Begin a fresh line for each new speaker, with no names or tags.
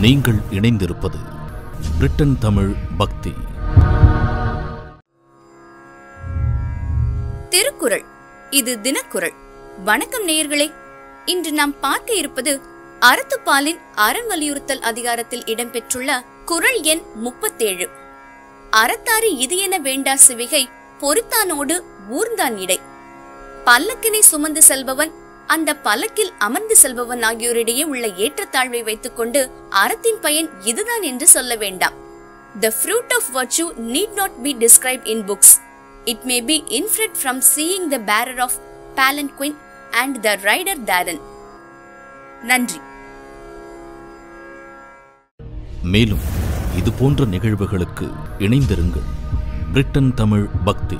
நீங்கள் இணைந்திருப்பது பிரிட்டன் தமிழ் பக்தி.
திருக்குறள். இது தினக்குறள். வணக்கம் நேயர்களே. இன்று நாம் பார்க்க இருப்பது அறத்துப்பாலின் அறம் வலியுறுத்தல் அதிகாரத்தில் இடம்பெற்றுள்ள குறள் எண் முப்பத்தேழு. அறத்தாறு இது என வேண்டா சிவிகை பொறுத்தானோடு ஊர்ந்தான் இடை. பல்லக்கினை சுமந்து செல்பவன் அந்த பல்லக்கில் அமர்ந்து செல்பவன் ஆகியோரிடையே உள்ள ஏற்றத்தாழ்வை வைத்துக்கொண்டு அறத்தின் பயன் இதுதான் என்று சொல்ல வேண்டாம் The fruit of virtue need not be described in books. It may be inferred from seeing the bearer of palanquin and the rider therein. நன்றி
மேலும் இது போன்ற நிகழ்வுகளுக்கு இணைந்திருங்கள் பிரிட்டன் தமிழ் பக்தி